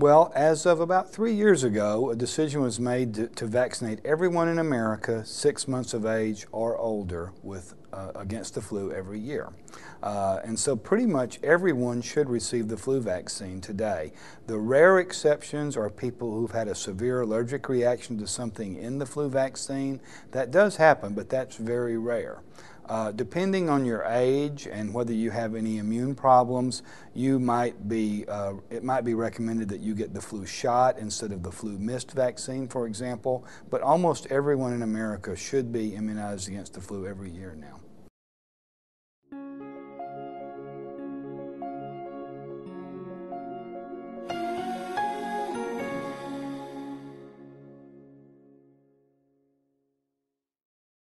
Well, as of about three years ago, a decision was made to, to vaccinate everyone in America six months of age or older with uh, against the flu every year. Uh, and so pretty much everyone should receive the flu vaccine today. The rare exceptions are people who've had a severe allergic reaction to something in the flu vaccine. That does happen, but that's very rare. Uh, depending on your age and whether you have any immune problems, you might be, uh, it might be recommended that you get the flu shot instead of the FluMist vaccine, for example. But almost everyone in America should be immunized against the flu every year now.